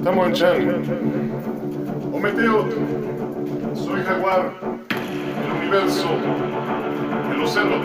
Estamos en Chan. Ometeo, soy Jaguar, el universo, el océano.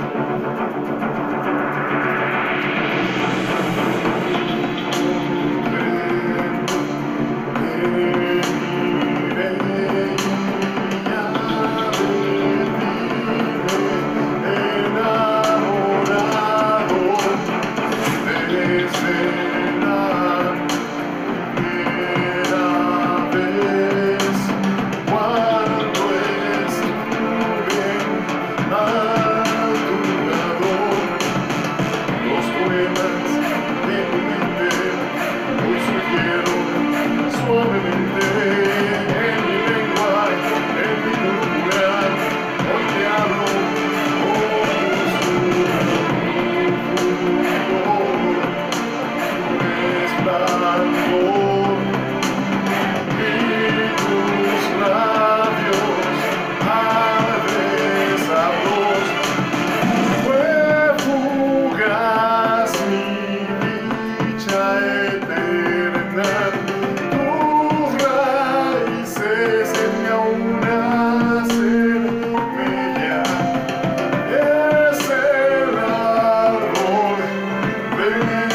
Amen.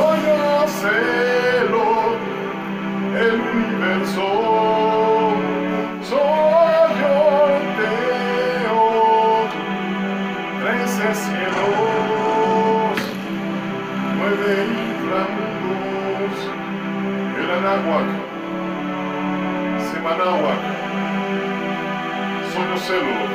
Soy yo, el universo, soy yo, trece cielos, nueve inflamados, el Aragua, Semanawa. sonho selou.